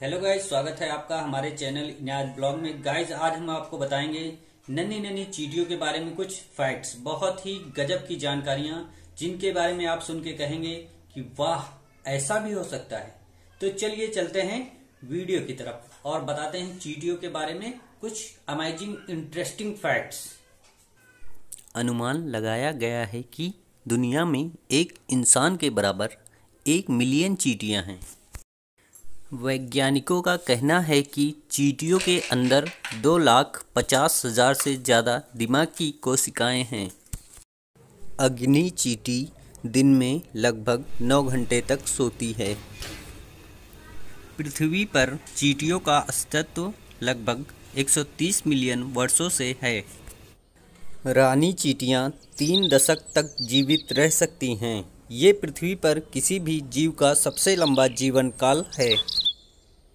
Hello guys स्वागत है आपका हमारे चैनल इनाज ब्लॉग में। गाइज़ आज हम आपको बताएँगे नन्ही नन्ही चीटियों के बारे में कुछ फैक्ट्स बहुत ही गजब की जानकारियाँ, जिनके बारे में आप सुन के कहेंगे कि वाह, ऐसा भी हो सकता है। तो चलिए चलते हैं वीडियो की तरफ़ और बताते हैं चीटियों के बारे में कुछ अमेजिंग इंटरेस्टिंग फैक्ट्स अनुमान लगाया गया है कि दुनिया में एक इंसान के बराबर एक मिलियन चीटियाँ हैं। वैज्ञानिकों का कहना है कि चीटियों के अंदर दो लाख पचास हज़ार से ज़्यादा दिमाग की कोशिकाएँ हैं। अग्नि चीटी दिन में लगभग नौ घंटे तक सोती है। पृथ्वी पर चीटियों का अस्तित्व लगभग 130 मिलियन वर्षों से है। रानी चीटियाँ तीन दशक तक जीवित रह सकती हैं। ये पृथ्वी पर किसी भी जीव का सबसे लंबा जीवन काल है।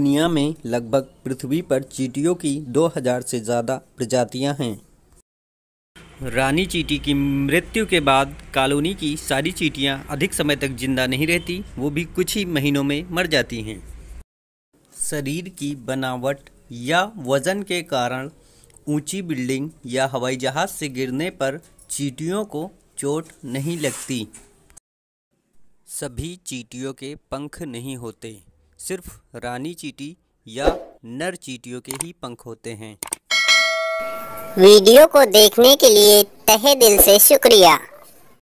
दुनिया में लगभग पृथ्वी पर चीटियों की 2000 से ज़्यादा प्रजातियाँ हैं। रानी चीटी की मृत्यु के बाद कॉलोनी की सारी चीटियाँ अधिक समय तक ज़िंदा नहीं रहती, वो भी कुछ ही महीनों में मर जाती हैं। शरीर की बनावट या वज़न के कारण ऊँची बिल्डिंग या हवाई जहाज़ से गिरने पर चीटियों को चोट नहीं लगती। सभी चीटियों के पंख नहीं होते। सिर्फ़ रानी चीटी या नर चीटियों के ही पंख होते हैं। वीडियो को देखने के लिए तहे दिल से शुक्रिया।